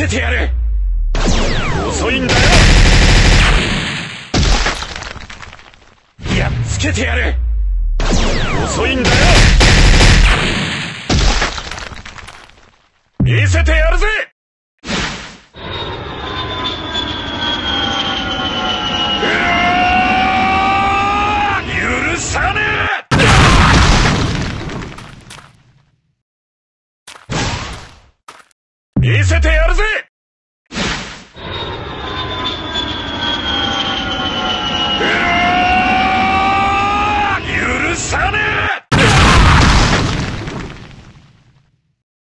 けてやる。遅いんだよ。やっつけてやる。遅いんだよ。見せてやるぜ。見せてやるぜ！